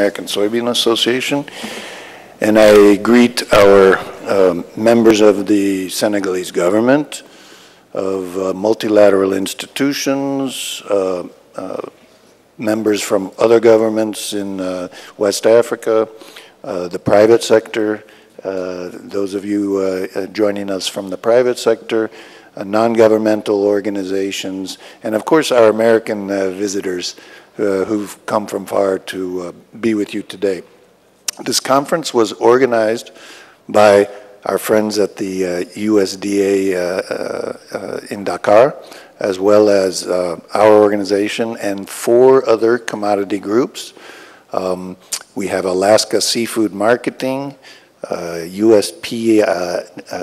American Soybean Association, and I greet our um, members of the Senegalese government, of uh, multilateral institutions, uh, uh, members from other governments in uh, West Africa, uh, the private sector, uh, those of you joining us from the private sector, non-governmental organizations, and of course our American visitors who've come from far to uh, be with you today. This conference was organized by our friends at the uh, USDA uh, uh, in Dakar, as well as uh, our organization and four other commodity groups. Um, we have Alaska Seafood Marketing, USA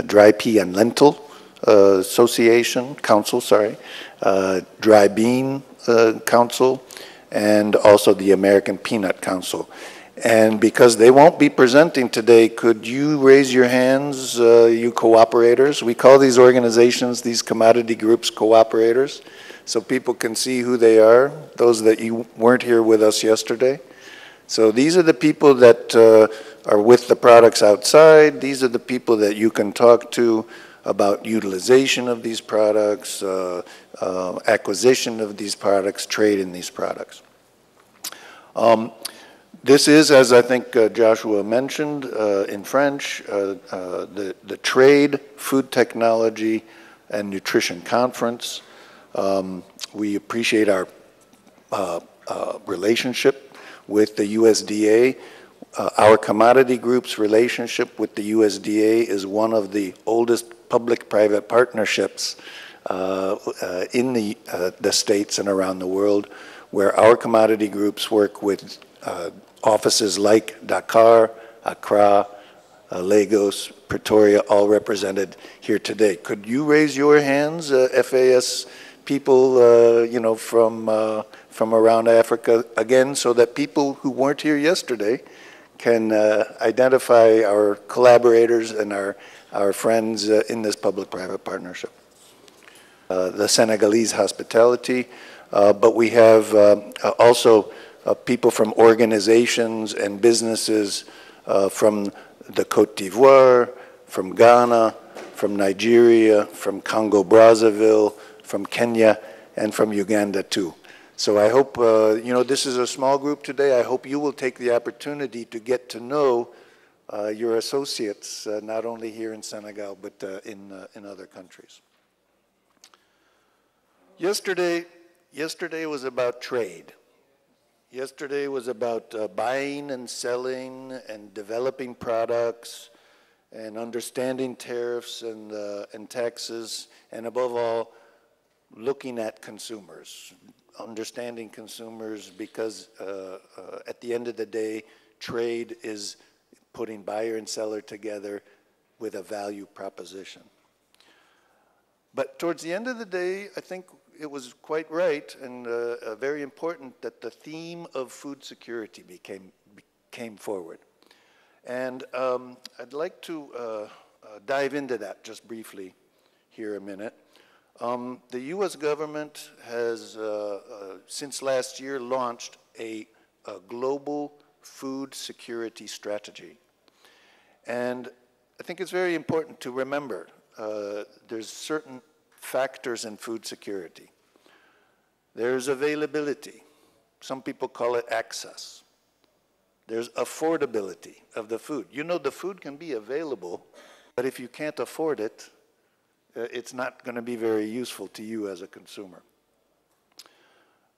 Dry Pea and Lentil Association, Council, sorry, Dry Bean Council, and also the American Peanut Council. And because they won't be presenting today, could you raise your hands, uh, you cooperators? We call these organizations, these commodity groups, cooperators, so people can see who they are, those that you weren't here with us yesterday. So these are the people that uh, are with the products outside. These are the people that you can talk to about utilization of these products, uh, uh, acquisition of these products, trade in these products. Um, this is, as I think uh, Joshua mentioned uh, in French, uh, uh, the, the Trade, Food Technology, and Nutrition Conference. Um, we appreciate our uh, relationship with the USDA. our commodity group's relationship with the USDA is one of the oldest public-private partnerships uh, uh, in the, uh, the states and around the world where our commodity groups work with offices like Dakar, Accra, uh, Lagos, Pretoria, all represented here today. Could you raise your hands, uh, FAS people, uh, you know, from from around Africa again, so that people who weren't here yesterday can identify our collaborators and our our friends uh, in this public-private partnership. Uh, the Senegalese hospitality, uh, but we have also people from organizations and businesses from the Cote d'Ivoire, from Ghana, from Nigeria, from Congo-Brazzaville, from Kenya, and from Uganda too. So I hope, uh, you know, this is a small group today. I hope you will take the opportunity to get to know uh, your associates, uh, not only here in Senegal, but uh, in, uh, in other countries. Yesterday, yesterday was about trade. Yesterday was about uh, buying and selling and developing products and understanding tariffs and, uh, and taxes, and above all, looking at consumers, understanding consumers because at the end of the day, trade is putting buyer and seller together with a value proposition. But towards the end of the day, I think it was quite right and uh, uh, very important that the theme of food security became, came forward. And um, I'd like to uh, uh, dive into that just briefly here a minute. Um, the U.S. government has, uh, since last year, launched a, a global food security strategy. And I think it's very important to remember uh, there's certain factors in food security. There's availability. Some people call it access. There's affordability of the food. You know, the food can be available, but if you can't afford it, uh, it's not going to be very useful to you as a consumer.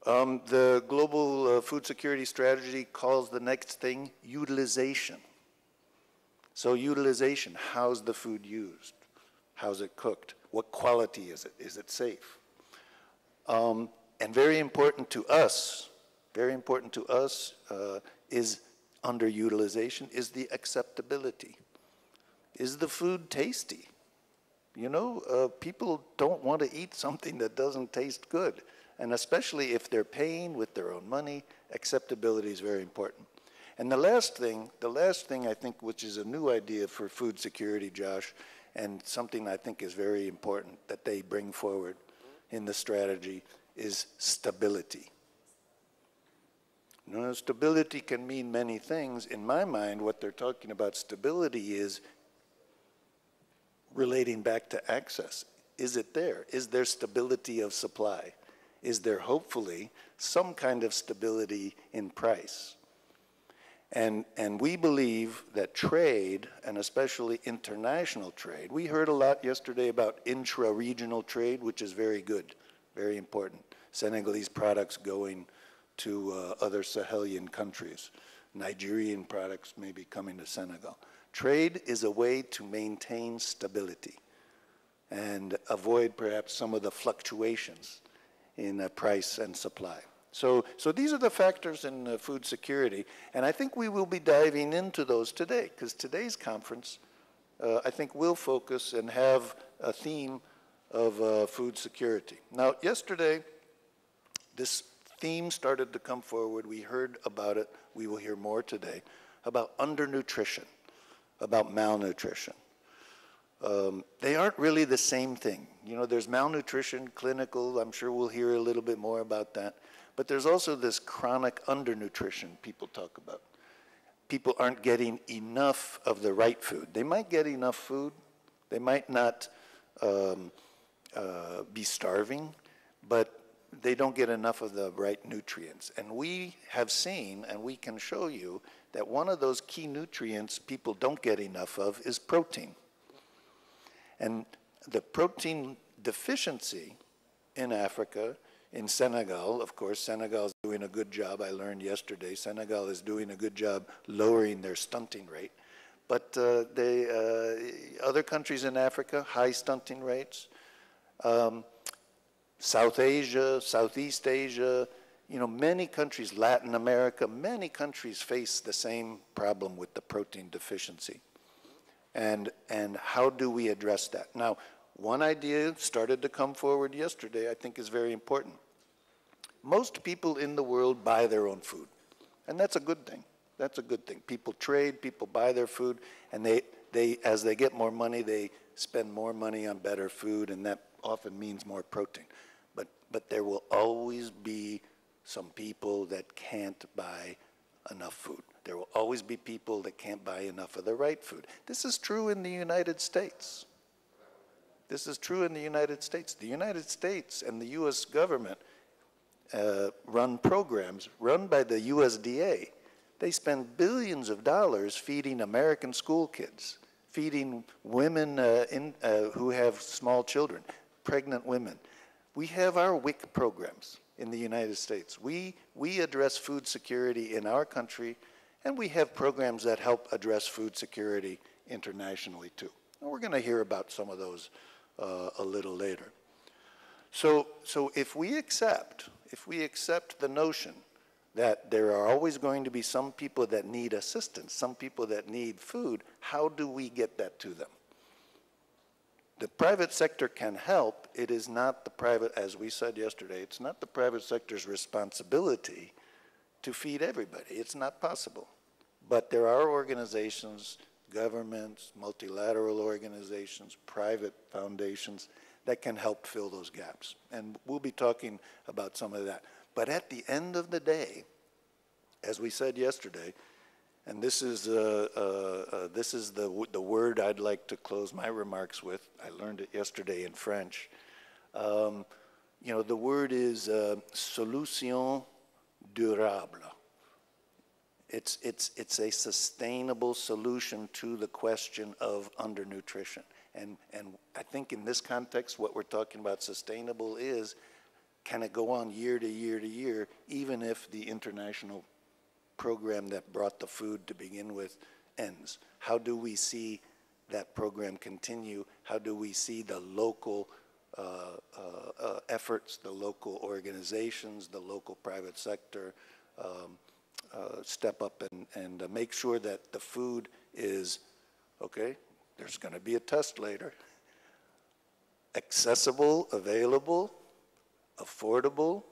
Um, the Global uh, Food Security Strategy calls the next thing utilization. So utilization, how's the food used? How's it cooked? What quality is it? Is it safe? Um, and very important to us, very important to us uh, is underutilization, is the acceptability. Is the food tasty? You know, uh, people don't want to eat something that doesn't taste good. And especially if they're paying with their own money, acceptability is very important. And the last thing, the last thing I think, which is a new idea for food security, Josh, and something I think is very important that they bring forward in the strategy is stability. No, stability can mean many things. In my mind, what they're talking about stability is relating back to access. Is it there? Is there stability of supply? Is there hopefully some kind of stability in price? And, and we believe that trade, and especially international trade, we heard a lot yesterday about intra-regional trade, which is very good, very important. Senegalese products going to uh, other Sahelian countries. Nigerian products maybe coming to Senegal. Trade is a way to maintain stability and avoid perhaps some of the fluctuations in uh, price and supply. So, so these are the factors in uh, food security, and I think we will be diving into those today, because today's conference, uh, I think, will focus and have a theme of uh, food security. Now, yesterday, this theme started to come forward. We heard about it. We will hear more today about undernutrition, about malnutrition. Um, they aren't really the same thing. You know, there's malnutrition, clinical, I'm sure we'll hear a little bit more about that. But there's also this chronic undernutrition people talk about. People aren't getting enough of the right food. They might get enough food, they might not um, uh, be starving, but they don't get enough of the right nutrients. And we have seen, and we can show you, that one of those key nutrients people don't get enough of is protein. And the protein deficiency in Africa, in Senegal, of course, Senegal is doing a good job. I learned yesterday, Senegal is doing a good job lowering their stunting rate. But uh, they, uh, other countries in Africa, high stunting rates. Um, South Asia, Southeast Asia, you know, many countries, Latin America, many countries face the same problem with the protein deficiency. And, and how do we address that? Now, one idea started to come forward yesterday I think is very important. Most people in the world buy their own food, and that's a good thing. That's a good thing. People trade, people buy their food, and they, they, as they get more money, they spend more money on better food, and that often means more protein but but there will always be some people that can't buy enough food. There will always be people that can't buy enough of the right food. This is true in the United States. This is true in the United States. The United States and the U.S. government uh, run programs run by the USDA. They spend billions of dollars feeding American school kids, feeding women uh, in, uh, who have small children, pregnant women. We have our WIC programs in the United States. We, we address food security in our country, and we have programs that help address food security internationally too. And we're going to hear about some of those uh, a little later. So, so if we accept, if we accept the notion that there are always going to be some people that need assistance, some people that need food, how do we get that to them? the private sector can help. It is not the private, as we said yesterday, it's not the private sector's responsibility to feed everybody. It's not possible. But there are organizations, governments, multilateral organizations, private foundations that can help fill those gaps. And we'll be talking about some of that. But at the end of the day, as we said yesterday, and this is, uh, uh, uh, this is the, the word I'd like to close my remarks with. I learned it yesterday in French. Um, you know, the word is uh, solution durable. It's, it's, it's a sustainable solution to the question of undernutrition. And, and I think in this context, what we're talking about sustainable is can it go on year to year to year, even if the international program that brought the food to begin with ends? How do we see that program continue? How do we see the local uh, uh, uh, efforts, the local organizations, the local private sector um, uh, step up and, and uh, make sure that the food is, okay, there's going to be a test later, accessible, available, affordable,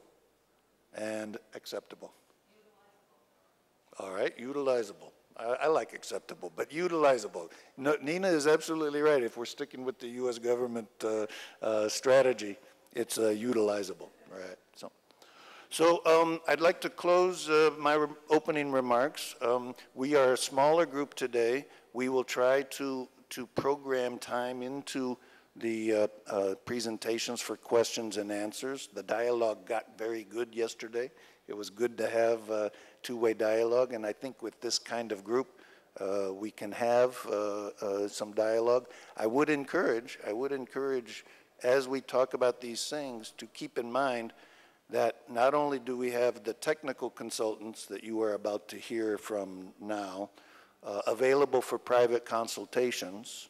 and acceptable. All right, utilizable. I, I like acceptable, but utilizable. No, Nina is absolutely right. If we're sticking with the U.S. government uh, uh, strategy, it's uh, utilizable, right? So, So um, I'd like to close uh, my re- opening remarks. Um, We are a smaller group today. We will try to, to program time into the uh, uh, presentations for questions and answers. The dialogue got very good yesterday. It was good to have uh, two-way dialogue, and I think with this kind of group, uh, we can have uh, some dialogue. I would encourage, I would encourage, as we talk about these things, to keep in mind not only do we have the technical consultants that you are about to hear from now uh, available for private consultations,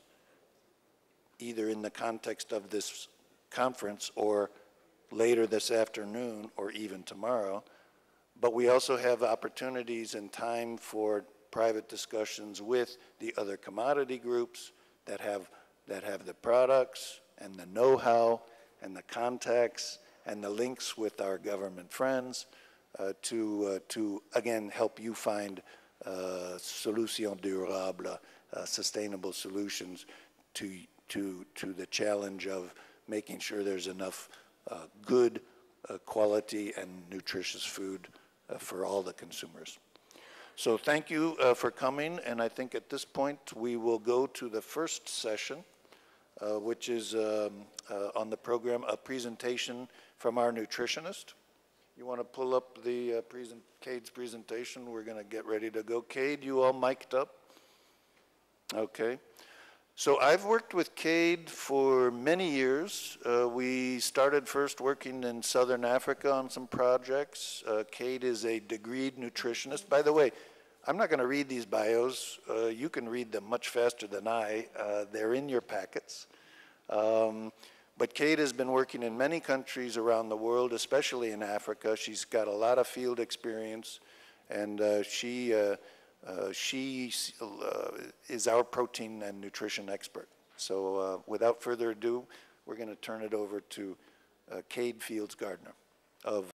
either in the context of this conference or later this afternoon or even tomorrow, but we also have opportunities and time for private discussions with the other commodity groups that have, that have the products and the know-how and the contacts and the links with our government friends uh, to, uh, to, again, help you find uh, solutions durables, uh, sustainable solutions to, to, to the challenge of making sure there's enough good quality and nutritious food for all the consumers. So thank you uh, for coming, and I think at this point we will go to the first session, uh, which is um, uh, on the program, a presentation from our nutritionist. You want to pull up the uh, present, Cade's presentation? We're going to get ready to go. Cade, you all mic'd up? Okay. So I've worked with Cade for many years. Uh, we started first working in Southern Africa on some projects. Uh, Cade is a degreed nutritionist. By the way, I'm not going to read these bios. Uh, you can read them much faster than I. Uh, they're in your packets. Um, but Cade has been working in many countries around the world, especially in Africa. She's got a lot of field experience, and uh, she, uh, uh, she uh, is our protein and nutrition expert. So uh, without further ado, we're going to turn it over to uh, Cade Fields Gardner of